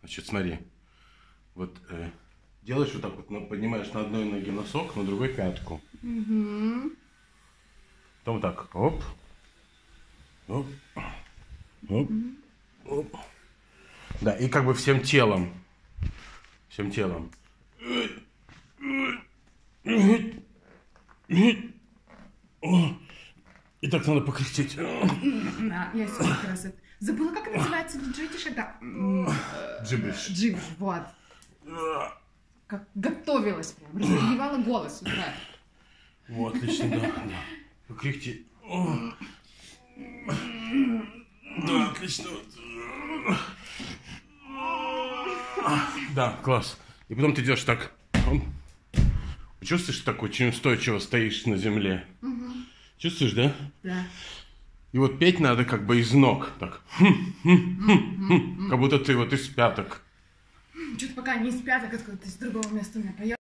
Значит, смотри. Вот э, делаешь вот так вот, ну, поднимаешь на одной ноге носок, на другой пятку. Угу. Потом вот так. Оп. Оп. Оп. Оп. Да, и как бы всем телом. Всем телом. И так надо покричать. Да, я сегодня как раз это... Забыла, как называется джитиш, да. Джибриш. Джибриш, вот. Как готовилась прям, разогревала голос с утра. Вот, отлично, да, да. О. Да, отлично. Да, класс. И потом ты идешь так. Чувствуешь, так очень устойчиво стоишь на земле? Чувствуешь, да? Да. И вот петь надо как бы из ног. Так. Как будто ты вот из пяток. Что-то пока не из пяток, откуда-то из другого места у меня поел.